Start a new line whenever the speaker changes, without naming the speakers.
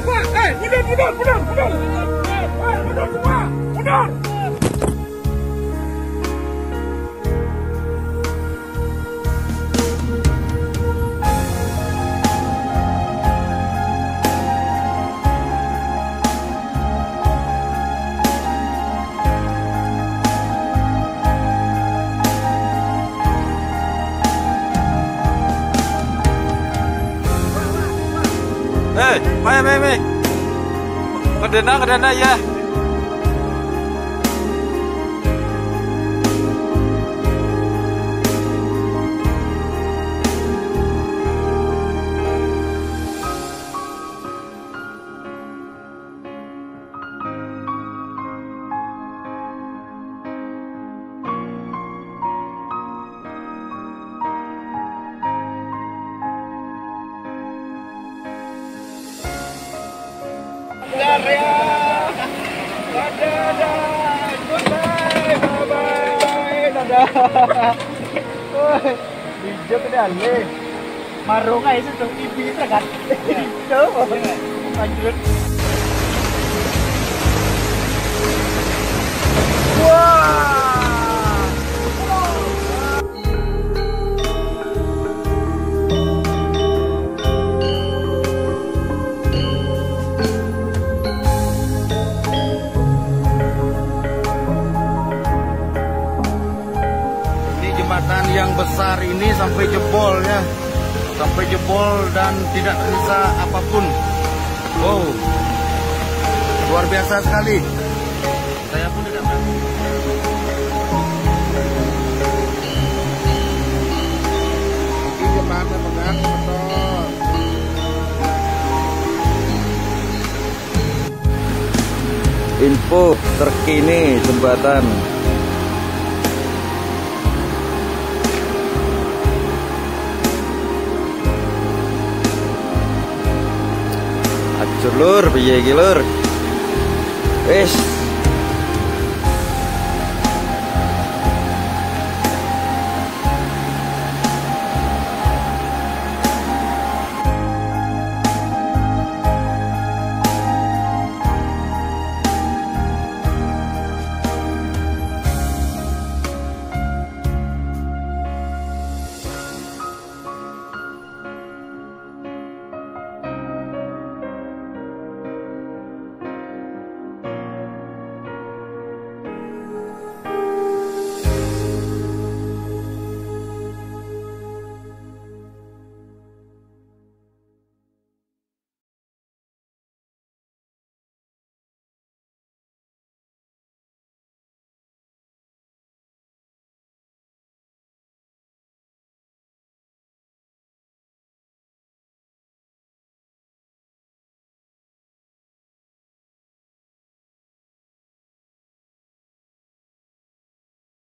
不怕诶不动不动不动不
动诶不动不怕不动 mai. Kedana kedana ya.
Dadah ya! Dadah, dadah! Goodbye! Bye-bye! Dadah! Woi, hijau ke dalam. Marung aja itu tuh, ibu itu kan. Hijau. Lanjut.
Yang besar ini sampai jebol ya. Sampai jebol dan tidak tersisa apa pun. Wow. Luar biasa sekali. Saya pun tidak pegang betul.
Info terkini jembatan. Acur lur, piye iki lur? Wis